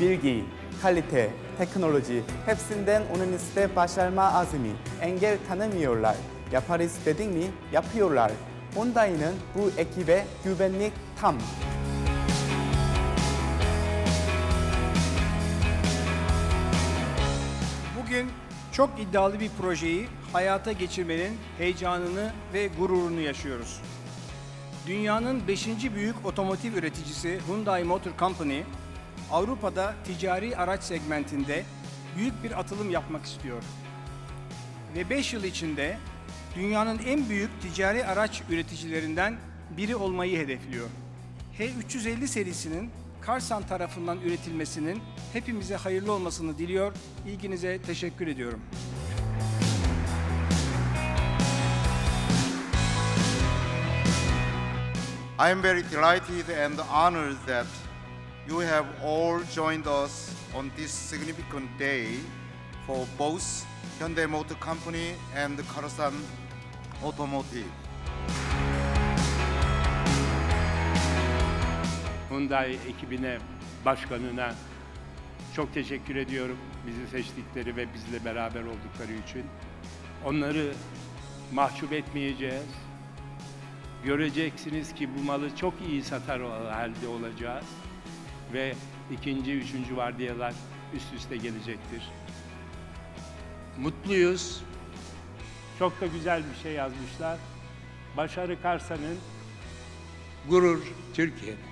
bilgi, kalite, teknoloji hepsinden önünüzde başarma azmi, engel tanımıyorlar. Yaparız dedin mi yapıyorlar. Hyundai'nin bu ekibe güvenlik tam. Bugün çok iddialı bir projeyi hayata geçirmenin heyecanını ve gururunu yaşıyoruz. Dünyanın 5. büyük otomotiv üreticisi Hyundai Motor Company, Avrupa'da ticari araç segmentinde büyük bir atılım yapmak istiyor. Ve 5 yıl içinde dünyanın en büyük ticari araç üreticilerinden biri olmayı hedefliyor. H350 serisinin Karsan tarafından üretilmesinin hepimize hayırlı olmasını diliyor. İlginize teşekkür ediyorum. I am very delighted and honored that you have all joined us on this significant day for both Hyundai Motor Company and Karasan Automotive. Hyundai ekibine, başkanına çok teşekkür ediyorum. Bizi seçtikleri ve bizle beraber oldukları için. Onları mahcup etmeyeceğiz. Göreceksiniz ki bu malı çok iyi satar halde olacağız. Ve ikinci, üçüncü vardiyalar üst üste gelecektir. Mutluyuz. Çok da güzel bir şey yazmışlar. Başarı Karsa'nın gurur Türkiye'nin.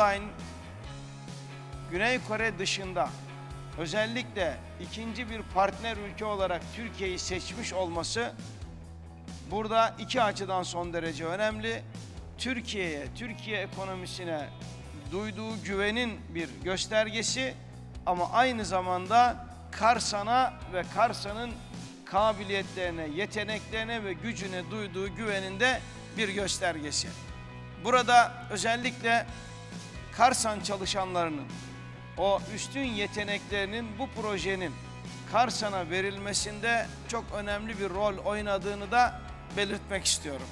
Hyundai'nin Güney Kore dışında özellikle ikinci bir partner ülke olarak Türkiye'yi seçmiş olması burada iki açıdan son derece önemli. Türkiye'ye, Türkiye ekonomisine duyduğu güvenin bir göstergesi ama aynı zamanda Karsan'a ve Karsan'ın kabiliyetlerine, yeteneklerine ve gücüne duyduğu güvenin de bir göstergesi. Burada özellikle Karsan çalışanlarının o üstün yeteneklerinin bu projenin Karsan'a verilmesinde çok önemli bir rol oynadığını da belirtmek istiyorum.